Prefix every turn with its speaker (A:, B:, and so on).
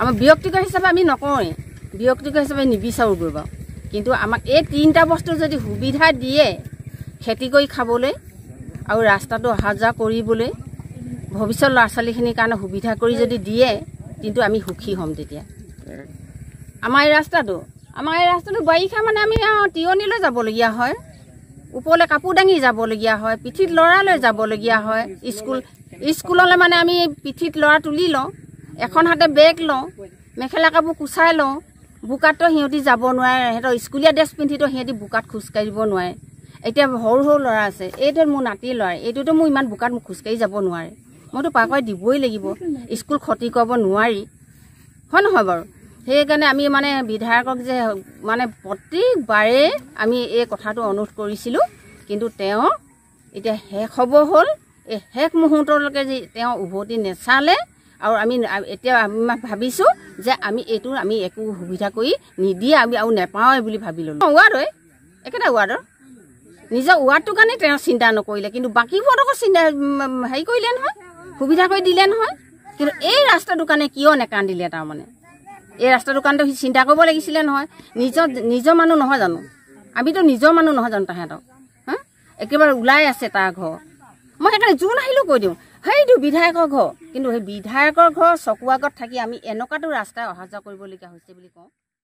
A: আমাৰ ব্যক্তিগত হিচাপে আমি নকওঁৱেই। ব্যক্তিগত হিচাপে নিবিচাৰোঁগৈ বাৰু। কিন্তু আমাক এই তিনিটা বস্তু যদি সুবিধা দিয়ে খেতি কৰি খাবলৈ আৰু ৰাস্তাটো অহা যোৱা কৰিবলৈ ভৱিষ্যত ল'ৰা ছোৱালীখিনিৰ কাৰণে সুবিধা কৰি যদি দিয়ে কিন্তু আমি সুখী হ'ম তেতিয়া। আমাৰ এই ৰাস্তাটো আমাৰ এই ৰাস্তাটো বাৰিষা মানে আমি তিয়নিলৈ যাবলগীয়া হয় ওপৰলৈ কাপোৰ দাঙি যাবলগীয়া হয় পিঠিত ল'ৰালৈ যাবলগীয়া হয় স্কুল স্কুললৈ মানে আমি পিঠিত ল'ৰা তুলি লওঁ। এখন হাতে বেগ লওঁ মেখেলা কাপোৰ কুচাই লওঁ বোকাততো সিহঁতি যাব নোৱাৰে সিহঁতৰ স্কুলীয়া ড্ৰেছ পিন্ধিতো সিহঁতি বোকাত খোজকাঢ়িব নোৱাৰে। এতিয়া সৰু সৰু ল'ৰা আছে এইটো মোৰ নাতিৰ ল'ৰা এইটোতো মোৰ ইমান বোকাত মোক খোজকাঢ়ি যাব নোৱাৰে। মইতো পাৰ কৰি দিবই লাগিব স্কুল ক্ষতি কৰিব নোৱাৰি। হয় নহয় বাৰু? সেইকাৰণে আমি মানে বিধায়কক যে মানে প্ৰত্যেকবাৰে আমি এই কথাটো অনুৰোধ কৰিছিলোঁ কিন্তু তেওঁ এতিয়া শেষ হ'ব হ'ল। এই শেষ মুহূৰ্তলৈকে যে তেওঁ উভতি নেচালে আৰু আমি এতিয়া আমি ভাবিছোঁ যে আমি এইটো আমি একো সুবিধা কৰি নিদিয়ে আমি আৰু নেপাওঁৱে বুলি ভাবি ল'লোঁ। ৱাৰ্ডই একেটা ৱাৰ্ডৰ। নিজৰ ৱাৰ্ডটোৰ কাৰণে তেওঁ চিন্তা নকৰিলে কিন্তু বাকীবোৰত আকৌ চিন্তা হেৰি কৰিলে নহয় সুবিধা কৰি দিলে নহয়। কিন্তু এই ৰাস্তাটোৰ কাৰণে কিয় নেকান্দিলে তাৰমানে? এই ৰাস্তাটোৰ কাৰণেতো সি চিন্তা কৰিব লাগিছিলে নহয়। নিজৰ নিজৰ মানুহ নহয় জানো? আমিতো নিজৰ মানুহ নহয় জানো তাহাঁতক হা? একেবাৰে ওলাই আছে তাৰ ঘৰ। মই সেইকাৰণে যোন আহিলেও কৈ দিওঁ সেইটো বিধায়কৰ ঘৰ। কিন্তু সেই বিধায়কৰ ঘৰ আগত থাকি আমি এনেকুৱাটো ৰাস্তাই অহা যোৱা কৰিবলগীয়া হৈছে বুলি কওঁ।